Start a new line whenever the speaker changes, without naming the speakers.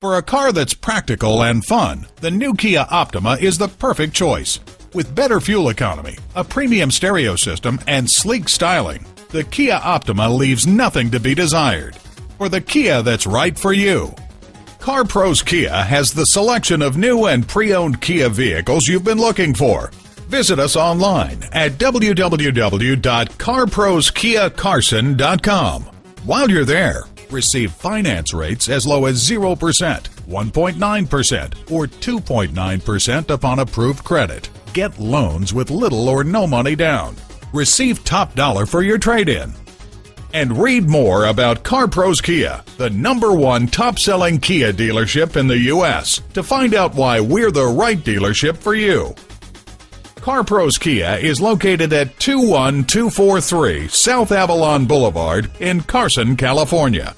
For a car that's practical and fun, the new Kia Optima is the perfect choice. With better fuel economy, a premium stereo system, and sleek styling, the Kia Optima leaves nothing to be desired. For the Kia that's right for you. CarPros Kia has the selection of new and pre-owned Kia vehicles you've been looking for. Visit us online at www.carproskiacarson.com. While you're there, receive finance rates as low as 0%, 1.9%, or 2.9% upon approved credit. Get loans with little or no money down. Receive top dollar for your trade in. And read more about CarPros Kia, the number one top selling Kia dealership in the U.S., to find out why we're the right dealership for you. CarPros Kia is located at 21243 South Avalon Boulevard in Carson, California.